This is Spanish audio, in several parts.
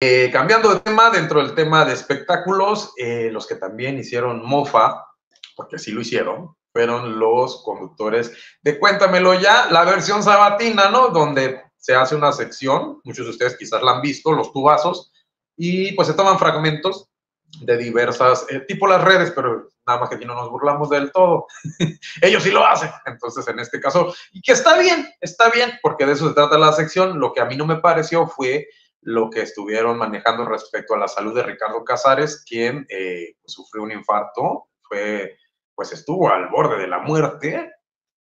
Eh, cambiando de tema, dentro del tema de espectáculos, eh, los que también hicieron mofa, porque sí lo hicieron, fueron los conductores de Cuéntamelo ya, la versión sabatina, ¿no? Donde se hace una sección, muchos de ustedes quizás la han visto, los tubazos, y pues se toman fragmentos de diversas, eh, tipo las redes, pero nada más que aquí no nos burlamos del todo. Ellos sí lo hacen. Entonces, en este caso, y que está bien, está bien, porque de eso se trata la sección. Lo que a mí no me pareció fue lo que estuvieron manejando respecto a la salud de Ricardo Casares, quien eh, pues, sufrió un infarto, fue, pues estuvo al borde de la muerte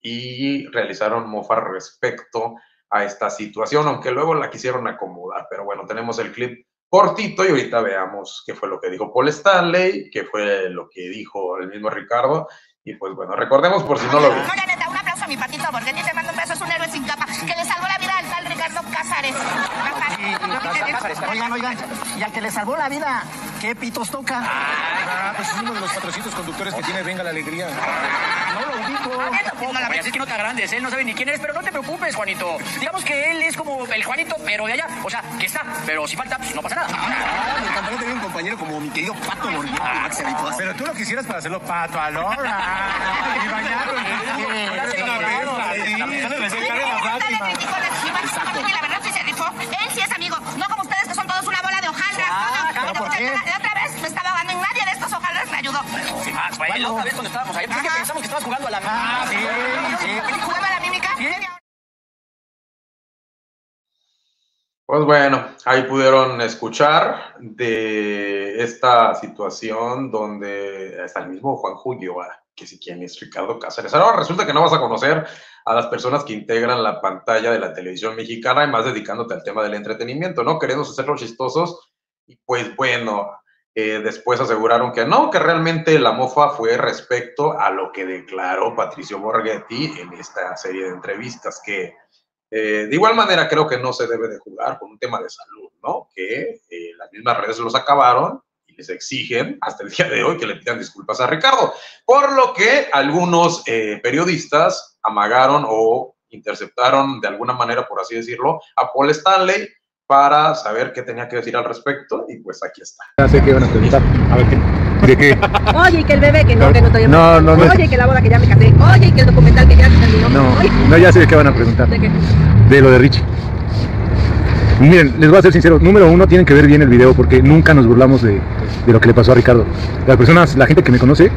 y realizaron mofa respecto a esta situación, aunque luego la quisieron acomodar. Pero bueno, tenemos el clip cortito y ahorita veamos qué fue lo que dijo Paul Stanley, qué fue lo que dijo el mismo Ricardo. Y pues bueno, recordemos por si no lo vieron. neta, un aplauso a mi patito Borghetti, te mando un beso, es un héroe sin capa, que le salvó la vida al tal Ricardo Oigan, oigan, y al que le salvó la vida, ¿qué pitos toca? Ah, pues es uno de los 400 conductores que tiene Venga la Alegría. No lo ubico. Oye, es que no te agrandes, él no sabe ni quién es, pero no te preocupes, Juanito. Digamos que él es como el Juanito, pero de allá. O sea, que está, pero si falta, pues no pasa nada. Ah, me encantaría tener un compañero como mi querido Pato Ah, Pero tú lo quisieras para hacerlo Pato y bañarlo La verdad sí se rifó. Sí es amigo, no como ustedes que son todos una bola de hojaldras. Ah, ¿por qué? Otra vez me estaba ahogando y nadie de estos hojaldras me ayudó. Ah, fue la otra vez cuando estábamos ahí. ¿Por qué pensamos que estabas jugando a la Ah, sí, sí. ¿Jugaba a la mímica? Pues bueno, ahí pudieron escuchar de esta situación donde está el mismo Juan Julio, que si quién es Ricardo Cáceres. Ahora resulta que no vas a conocer a las personas que integran la pantalla de la televisión mexicana y más dedicándote al tema del entretenimiento, ¿no? Queriendo hacerlo chistosos. Y pues bueno, eh, después aseguraron que no, que realmente la mofa fue respecto a lo que declaró Patricio Borghetti en esta serie de entrevistas, que eh, de igual manera, creo que no se debe de jugar con un tema de salud, ¿no? Que eh, las mismas redes los acabaron les exigen hasta el día de hoy que le pidan disculpas a Ricardo. Por lo que algunos eh, periodistas amagaron o interceptaron de alguna manera, por así decirlo, a Paul Stanley para saber qué tenía que decir al respecto y pues aquí está. Ya sé que van a preguntar. A ver qué. ¿De qué? Oye, que el bebé que no, que no estoy No, no, no. Oye, que la boda que ya me casé. Oye, que el documental que ya se terminó. No, Oye, no, ya sé de qué van a preguntar. ¿De qué? De lo de Richie. Miren, les voy a ser sincero. Número uno, tienen que ver bien el video porque nunca nos burlamos de, de lo que le pasó a Ricardo. Las personas, la gente que me conoce,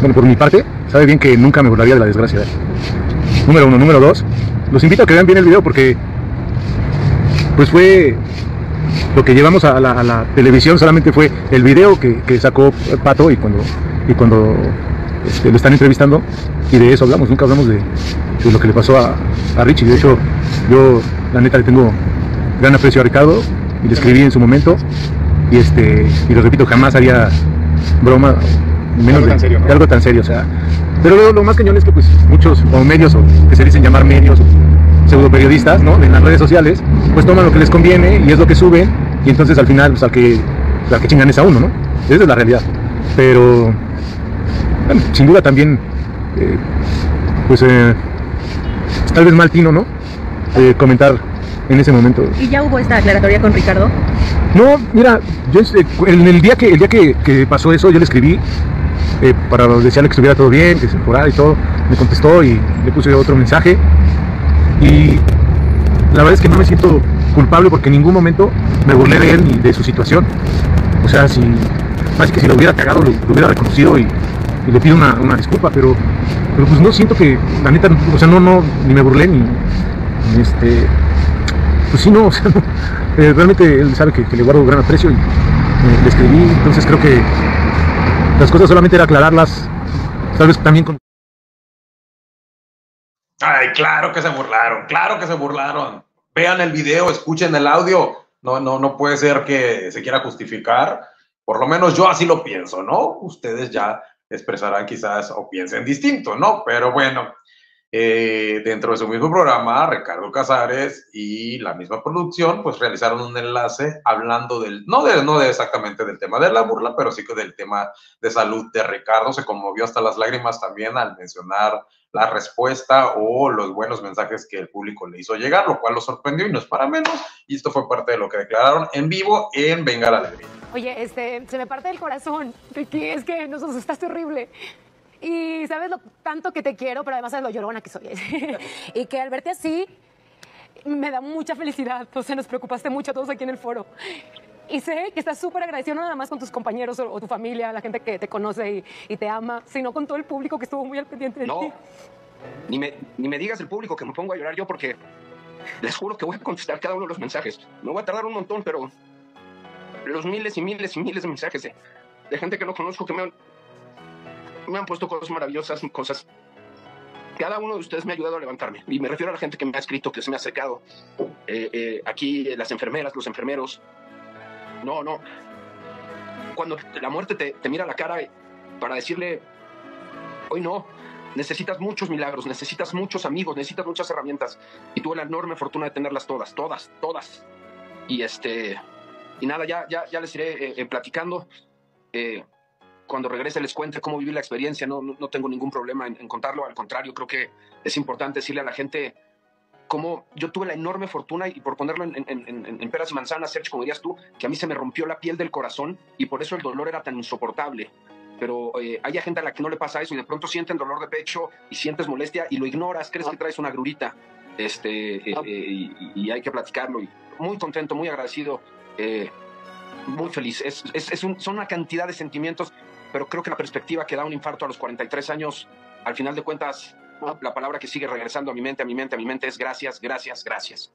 bueno, por mi parte, sabe bien que nunca me burlaría de la desgracia. Número uno. Número dos, los invito a que vean bien el video porque, pues fue lo que llevamos a la, a la televisión solamente fue el video que, que sacó Pato y cuando, y cuando este, lo están entrevistando y de eso hablamos, nunca hablamos de, de lo que le pasó a, a Richie. De hecho, yo la neta le tengo gran aprecio a Ricardo y escribí en su momento y este y lo repito, jamás haría broma menos Algo de, tan serio, ¿no? de algo tan serio, o sea, pero lo, lo más cañón es que pues muchos o medios o que se dicen llamar medios pseudo periodistas, ¿no? En las redes sociales, pues toman lo que les conviene y es lo que suben y entonces al final pues al que al que chingan es a uno, ¿no? Esa es la realidad. Pero bueno, sin duda también eh, pues eh, tal vez mal tino, ¿no? Eh, comentar en ese momento. ¿Y ya hubo esta aclaratoria con Ricardo? No, mira, yo este, en el día que el día que, que pasó eso, yo le escribí eh, para desearle que estuviera todo bien, que se mejorara y todo. Me contestó y le puse otro mensaje. Y la verdad es que no me siento culpable porque en ningún momento me burlé de él ni de su situación. O sea, si, así que si lo hubiera cagado, lo, lo hubiera reconocido y, y le pido una, una disculpa, pero, pero pues no siento que, la neta, o sea, no, no, ni me burlé ni, ni este, pues sí, no, o sea. Eh, realmente él sabe que, que le guardo gran aprecio y eh, le escribí, entonces creo que las cosas solamente era aclararlas, tal vez también con... Ay, claro que se burlaron, claro que se burlaron. Vean el video, escuchen el audio. No, no, no puede ser que se quiera justificar. Por lo menos yo así lo pienso, ¿no? Ustedes ya expresarán quizás o piensen distinto, ¿no? Pero bueno, eh, dentro de su mismo programa, Ricardo Casares y la misma producción, pues realizaron un enlace hablando del, no de, no de exactamente del tema de la burla, pero sí que del tema de salud de Ricardo. Se conmovió hasta las lágrimas también al mencionar la respuesta o los buenos mensajes que el público le hizo llegar, lo cual lo sorprendió y no es para menos. Y esto fue parte de lo que declararon en vivo en Venga la Alegría. Oye, este, se me parte el corazón, Ricky, es que nos asustaste horrible. Y sabes lo tanto que te quiero, pero además sabes lo llorona que soy. y que al verte así, me da mucha felicidad. O sea, nos preocupaste mucho a todos aquí en el foro. Y sé que estás súper agradecido no nada más con tus compañeros o, o tu familia, la gente que te conoce y, y te ama, sino con todo el público que estuvo muy al pendiente de No, ti. ni me, ni me digas el público que me pongo a llorar yo porque les juro que voy a contestar cada uno de los mensajes. Me voy a tardar un montón, pero los miles y miles y miles de mensajes de, de gente que no conozco que me han, me han puesto cosas maravillosas, cosas... Cada uno de ustedes me ha ayudado a levantarme. Y me refiero a la gente que me ha escrito, que se me ha acercado. Eh, eh, aquí eh, las enfermeras, los enfermeros. No, no. Cuando la muerte te, te mira a la cara para decirle, hoy no, necesitas muchos milagros, necesitas muchos amigos, necesitas muchas herramientas. Y tuve la enorme fortuna de tenerlas todas, todas, todas. Y este, y nada, ya, ya, ya les iré eh, eh, platicando. Cuando regrese les cuente cómo viví la experiencia. No, no, no tengo ningún problema en, en contarlo. Al contrario, creo que es importante decirle a la gente cómo yo tuve la enorme fortuna, y por ponerlo en, en, en, peras y manzanas, Sergio, como dirías tú, que a mí se me rompió la piel del corazón y por eso el dolor era tan insoportable pero eh, hay gente a la que no le pasa eso y de pronto sienten dolor de pecho y sientes molestia y lo ignoras, crees que traes una grurita este, eh, eh, y, y hay que platicarlo. Y muy contento, muy agradecido, eh, muy feliz. Es, es, es un- son una cantidad de sentimientos, pero creo que la perspectiva que da un infarto a los 43 años, al final de cuentas, la palabra que sigue regresando a mi mente, a mi mente, a mi mente es gracias, gracias, gracias.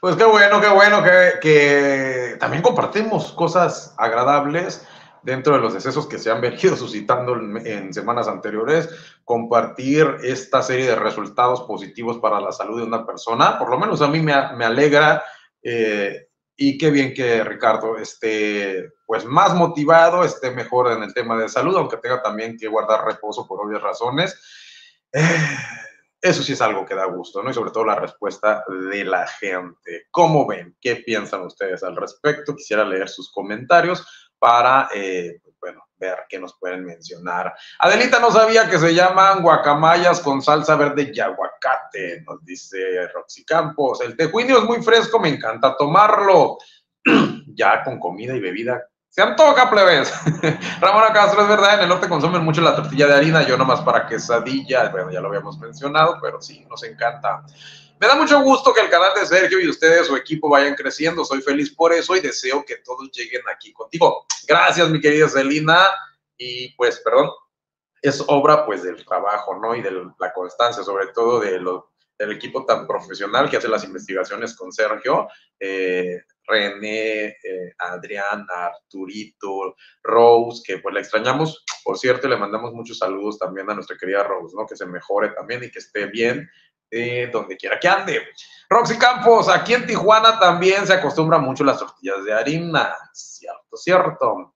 Pues qué bueno, qué bueno que, que también compartimos cosas agradables dentro de los decesos que se han venido suscitando en, en semanas anteriores, compartir esta serie de resultados positivos para la salud de una persona, por lo menos a mí me alegra eh, y qué bien que Ricardo esté pues más motivado, esté mejor en el tema de salud, aunque tenga también que guardar reposo por obvias razones. Eh, eso sí es algo que da gusto, ¿no? Y sobre todo la respuesta de la gente. ¿Cómo ven? ¿Qué piensan ustedes al respecto? Quisiera leer sus comentarios para, eh, bueno, ver qué nos pueden mencionar. Adelita no sabía que se llaman guacamayas con salsa verde y aguacate, nos dice Roxy Campos. El tejuinio es muy fresco, me encanta tomarlo. ya con comida y bebida. Se antoja, plebes. Ramona Castro, es verdad, en el norte consumen mucho la tortilla de harina, yo nomás para quesadillas, bueno, ya lo habíamos mencionado, pero sí, nos encanta. Me da mucho gusto que el canal de Sergio y ustedes, su equipo, vayan creciendo. Soy feliz por eso y deseo que todos lleguen aquí contigo. Gracias, mi querida Celina. Y pues, perdón, es obra pues del trabajo, ¿no? Y de la constancia, sobre todo de lo- del equipo tan profesional que hace las investigaciones con Sergio. Eh, René, eh, Adriana, Arturito, Rose, que pues la extrañamos, por cierto, le mandamos muchos saludos también a nuestra querida Rose, ¿no? Que se mejore también y que esté bien eh, donde quiera que ande. Roxy Campos, aquí en Tijuana también se acostumbra mucho las tortillas de harina, cierto, cierto.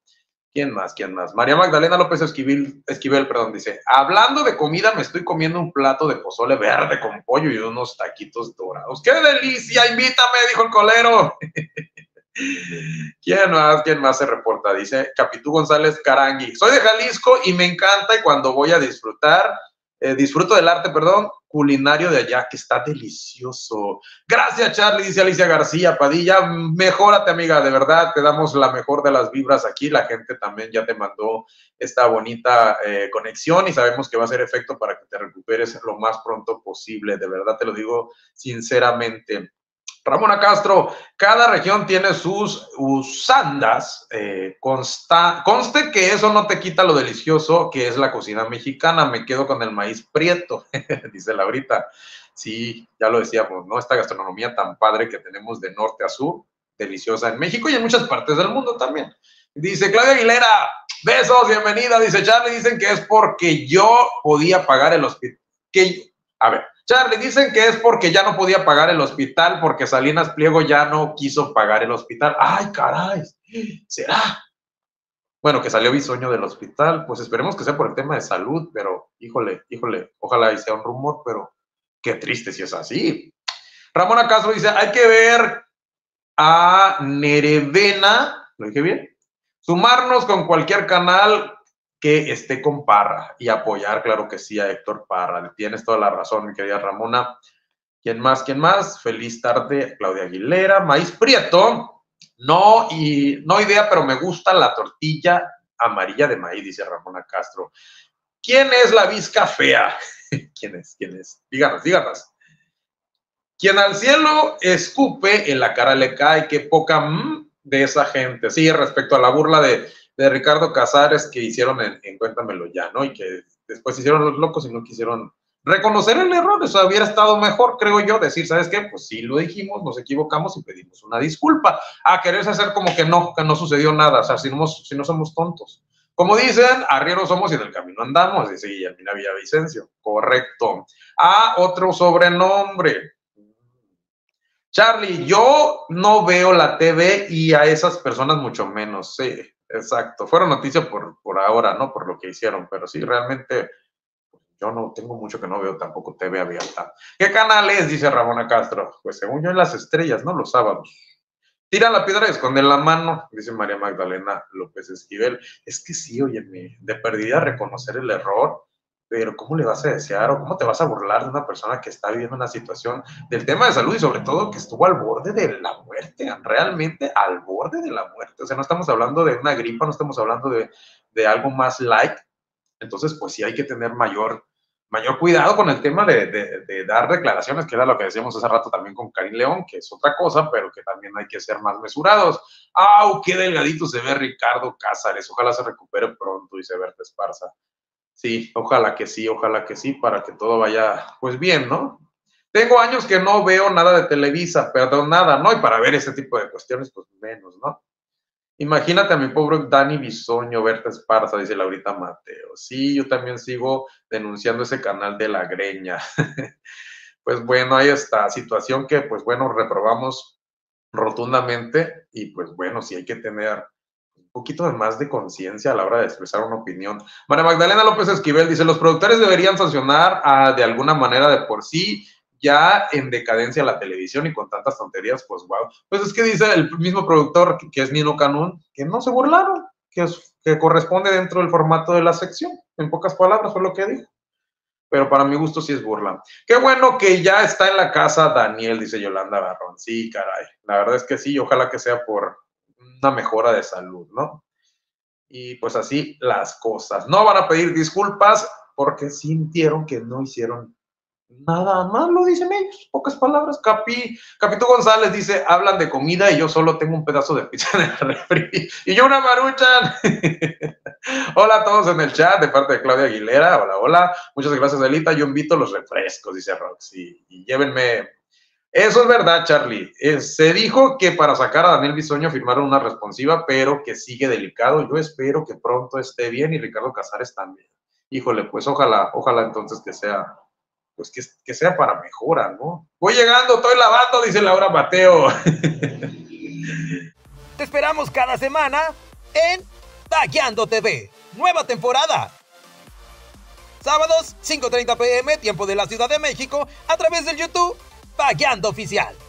¿Quién más? ¿Quién más? María Magdalena López Esquivel, Esquivel, perdón, dice, hablando de comida, me estoy comiendo un plato de pozole verde con pollo y unos taquitos dorados. ¡Qué delicia! Invítame, dijo el colero. ¿Quién más? ¿Quién más se reporta? Dice Capitú González Carangui. Soy de Jalisco y me encanta y cuando voy a disfrutar, eh, disfruto del arte, perdón, culinario de allá, que está delicioso. Gracias, Charlie, dice Alicia García Padilla. Mejórate, amiga, de verdad, te damos la mejor de las vibras aquí. La gente también ya te mandó esta bonita eh, conexión y sabemos que va a ser efecto para que te recuperes lo más pronto posible. De verdad, te lo digo sinceramente. Ramona Castro, cada región tiene sus usandas. eh, consta, conste que eso no te quita lo delicioso que es la cocina mexicana. Me quedo con el maíz prieto, dice Laurita. Sí, ya lo decíamos, ¿no? Esta gastronomía tan padre que tenemos de norte a sur, deliciosa en México y en muchas partes del mundo también. Dice Claudia Aguilera, besos, bienvenida. Dice Charlie, dicen que es porque yo podía pagar el hospital. Que, a ver, Charlie, dicen que es porque ya no podía pagar el hospital, porque Salinas Pliego ya no quiso pagar el hospital. Ay, caray, ¿será? Bueno, que salió bisoño del hospital, pues esperemos que sea por el tema de salud, pero híjole, híjole, ojalá sea un rumor, pero qué triste si es así. Ramona Castro dice, hay que ver a Nerevena, ¿lo dije bien? Sumarnos con cualquier canal que esté con Parra y apoyar, claro que sí, a Héctor Parra. Tienes toda la razón, mi querida Ramona. ¿Quién más? ¿Quién más? Feliz tarde, Claudia Aguilera. Maíz Prieto. No, y no idea, pero me gusta la tortilla amarilla de maíz, dice Ramona Castro. ¿Quién es la visca fea? ¿Quién es? ¿Quién es? Díganos, díganos. Quien al cielo escupe, en la cara le cae, qué poca mm, de esa gente. Sí, respecto a la burla de, de Ricardo Casares que hicieron en, en, Cuéntamelo ya, ¿no? Y que después hicieron los locos y no quisieron reconocer el error. Eso hubiera estado mejor, creo yo, decir, ¿sabes qué? Pues sí, lo dijimos, nos equivocamos y pedimos una disculpa. A quererse hacer como que no, que no sucedió nada, o sea, si no, si no somos tontos. Como dicen, arrieros somos y del camino andamos, dice Guillermina Villavicencio. Correcto. Ah, otro sobrenombre. Charlie, yo no veo la TV y a esas personas mucho menos. Sí, exacto. Fueron noticias por, por ahora, ¿no? Por lo que hicieron, pero sí, realmente yo no tengo mucho que no veo tampoco TV abierta. ¿Qué canal es? Dice Ramona Castro. Pues según yo en las estrellas, ¿no? Los sábados. Tira la piedra y esconde la mano, dice María Magdalena López Esquivel. Es que sí, oye, de perdida reconocer el error pero ¿cómo le vas a desear o cómo te vas a burlar de una persona que está viviendo una situación del tema de salud y sobre todo que estuvo al borde de la muerte, realmente al borde de la muerte? O sea, no estamos hablando de una gripa, no estamos hablando de, de algo más light. Entonces, pues sí hay que tener mayor, mayor cuidado con el tema de, de, dar declaraciones, que era lo que decíamos hace rato también con Karim León, que es otra cosa, pero que también hay que ser más mesurados. ¡Au! ¡Qué delgadito se ve Ricardo Cázares! Ojalá se recupere pronto y se verte esparza. Sí, ojalá que sí, ojalá que sí, para que todo vaya pues bien, ¿no? Tengo años que no veo nada de Televisa, perdón, nada, ¿no? Y para ver ese tipo de cuestiones, pues menos, ¿no? Imagínate a mi pobre Dani Bisoño, Berta Esparza, dice Laurita Mateo. Sí, yo también sigo denunciando ese canal de la greña. pues bueno, ahí está, situación que pues bueno, reprobamos rotundamente y pues bueno, sí hay que tener poquito de más de conciencia a la hora de expresar una opinión. María Magdalena López Esquivel dice, los productores deberían sancionar a, de alguna manera de por sí ya en decadencia la televisión y con tantas tonterías, pues wow. Pues es que dice el mismo productor, que, es Nino Canún, que no se burlaron, que, que corresponde dentro del formato de la sección. En pocas palabras fue lo que dijo. Pero para mi gusto sí es burla. Qué bueno que ya está en la casa Daniel, dice Yolanda Barrón. Sí, caray. La verdad es que sí, ojalá que sea por, una mejora de salud, ¿no? Y pues así las cosas. No van a pedir disculpas porque sintieron que no hicieron nada malo, dicen ellos, pocas palabras. Capi, Capito González dice, hablan de comida y yo solo tengo un pedazo de pizza en el refri. Y yo una maruchan. hola a todos en el chat de parte de Claudia Aguilera. Hola, hola. Muchas gracias, Elita. Yo invito los refrescos, dice Roxy. Y llévenme eso es verdad, Charlie. Eh, se dijo que para sacar a Daniel Bisoño firmaron una responsiva, pero que sigue delicado. Yo espero que pronto esté bien y Ricardo Casares también. Híjole, pues ojalá, ojalá entonces que sea, pues que, que sea para mejora, ¿no? Voy llegando, estoy lavando, dice Laura Mateo. Te esperamos cada semana en Taqueando TV. Nueva temporada. Sábados, 5.30 pm, tiempo de la Ciudad de México, a través del YouTube Pagueando Oficial.